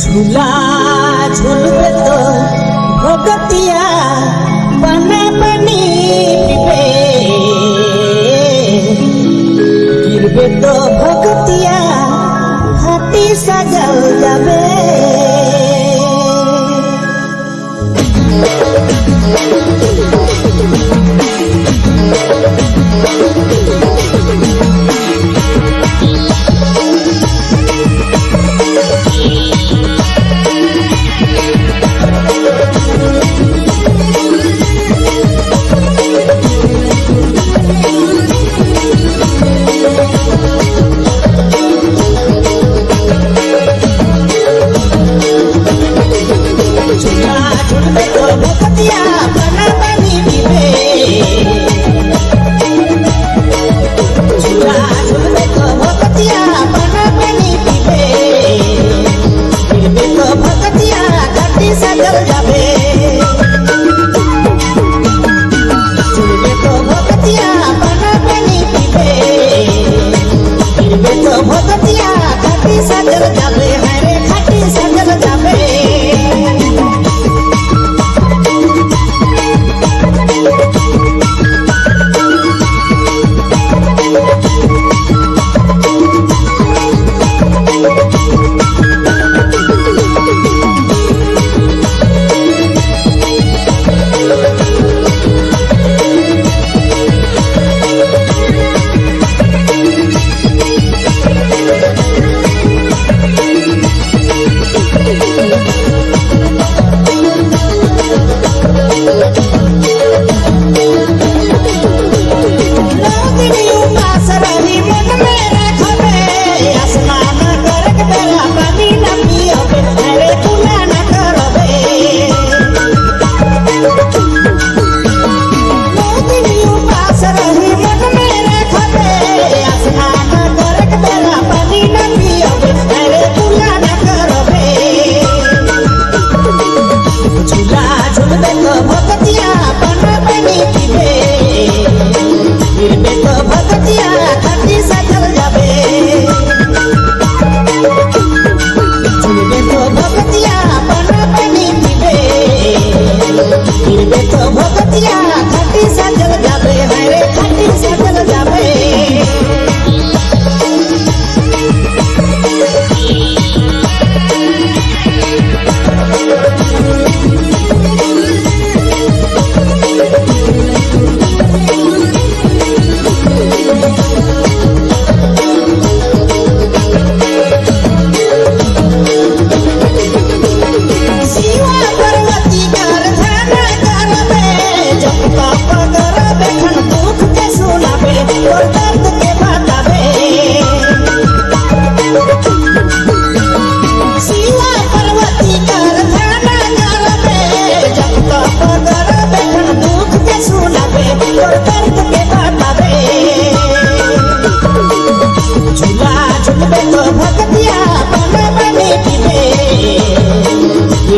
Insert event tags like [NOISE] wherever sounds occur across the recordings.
ঝুলা ঝুলবে তো ভগতিয়া বানা বানি পিবে গিরবে তো ভগতিয়া হাতি সাজাও যাবে Thank you.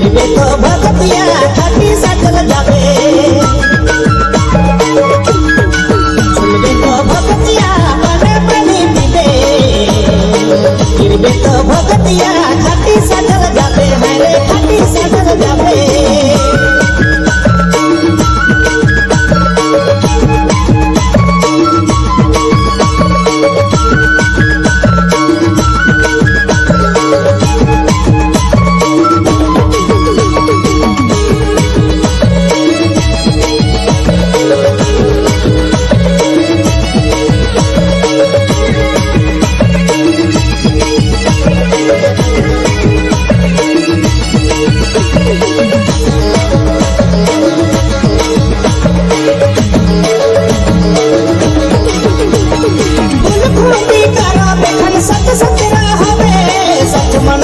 你 [LAUGHS] 没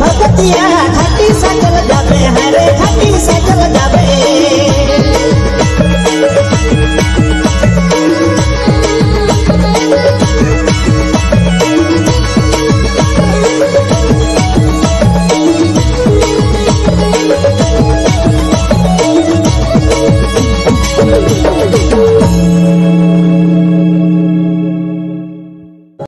भगतिया